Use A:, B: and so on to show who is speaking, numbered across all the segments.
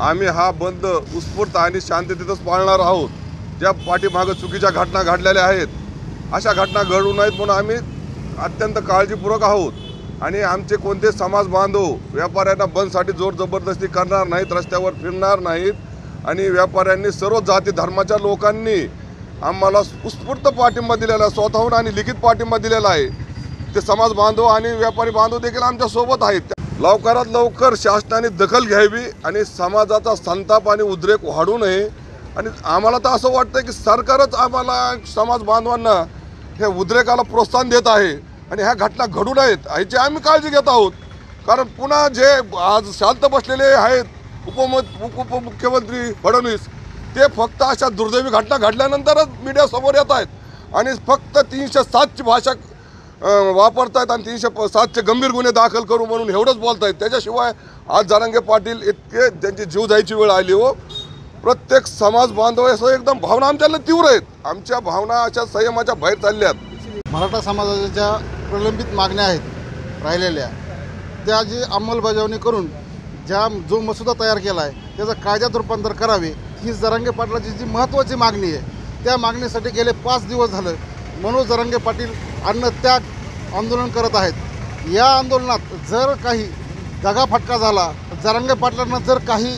A: आम्ही हा बंद उत्स्फूर्त आणि शांततेतच पाळणार आहोत. ज्या पाठीमागं चुकीच्या घटना घडलेल्या आहेत अशा घटना घडू नयेत म्हणून आम्ही अत्यंत काळजीपूर्वक आहोत. आणि आमचे कोणते समाज बांधव व्यापाऱ्यांना बंदसाठी जोर जबरदस्ती करणार नाहीत रस्त्यावर फिरणार नाहीत आणि व्यापाऱ्यांनी सर्व जाती धर्माच्या लोकांनी आम्हाला उत्स्फूर्त पाठिंबा दिलेला आहे स्वतःहून आणि लिखित पाठिंबा दिलेला आहे. ते समाज बांधव आणि व्यापारी बांधव देखील आमच्यासोबत आहेत. लवकरात लवकर शासनाने दखल घ्यावी आणि समाजाचा संताप आणि उद्रेक वाढू नये. आणि आम्हाला तर असं वाटतं की सरकारच आम्हाला समाज बांधवांना हे उद्रेकाला प्रोत्साहन देत आहे आणि ह्या घटना घडू नयेत ह्याची आम्ही काळजी घेत आहोत. कारण पुन्हा जे आज शांत बसलेले आहेत उपम उपमुख्यमंत्री फडणवीस ते फक्त अशा दुर्दैवी घटना घडल्यानंतरच मीडियासमोर येत आहेत. आणि फक्त तीनशे सातची भाषा वापरतायत आणि तीनशे प- सातशे गंभीर गुन्हे दाखल करू म्हणून एवढंच बोलतायत. त्याच्याशिवाय आज जारंगे पाटील इतके त्यांची जीव जायची वेळ आली हो. प्रत्येक समाज बांधव असं एकदम भावना आमच्याला तीव्र आहेत. आमच्या भावना अशा संयमाच्या बाहेर चालल्यात.
B: मराठा समाजाच्या प्रलंबित मागण्या आहेत राहिलेल्या. त्या जी अंमलबजावणी करून ज्या जो मसुदा तयार केला आहे त्याचं कायद्यात रूपांतर करावे ही जरांगे पाटलाची जी महत्त्वाची मागणी आहे त्या मागणीसाठी गेले पाच दिवस झालं मनोज जरांगे पाटील अन्नत्याग आंदोलन करत आहेत. या आंदोलनात जर काही दगाफटका झाला जरांगे पाटलांना जर काही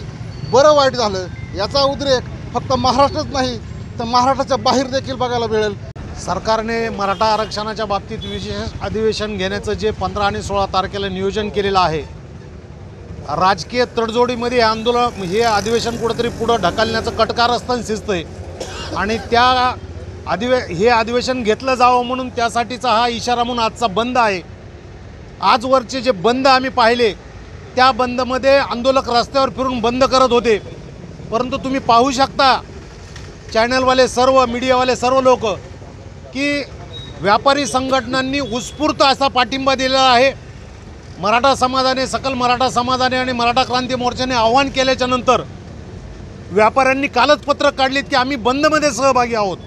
B: बरं वाईट झालं याचा उद्रेक फक्त महाराष्ट्रच नाही तर महाराष्ट्राच्या बाहेर देखील बघायला मिळेल.
C: सरकारने मराठा आरक्षणाच्या बाबतीत विशेष अधिवेशन घेण्याचं जे पंधरा आणि सोळा तारखेला नियोजन केलेलं आहे राजकीय तडजोडीमध्ये हे आंदोलन हे अधिवेशन कुठंतरी पुढं ढकलण्याचं कटकार असताना शिजतंय आणि त्या अधिवे हे अधिवेशन घेतलं जावं म्हणून त्यासाठीचा हा इशारा म्हणून आजचा बंद आहे. आजवरचे जे बंद आम्ही पाहिले त्या बंदमध्ये आंदोलक रस्त्यावर फिरून बंद करत होते. परंतु तुम्ही पाहू शकता चॅनलवाले सर्व मीडियावाले सर्व लोक की व्यापारी संघटनांनी उत्स्फूर्त असा पाठिंबा दिलेला आहे. मराठा समाजाने सकल मराठा समाजाने आणि मराठा क्रांती मोर्चाने आव्हान केल्याच्यानंतर व्यापाऱ्यांनी कालच पत्रक काढलीत की आम्ही बंदमध्ये सहभागी आहोत.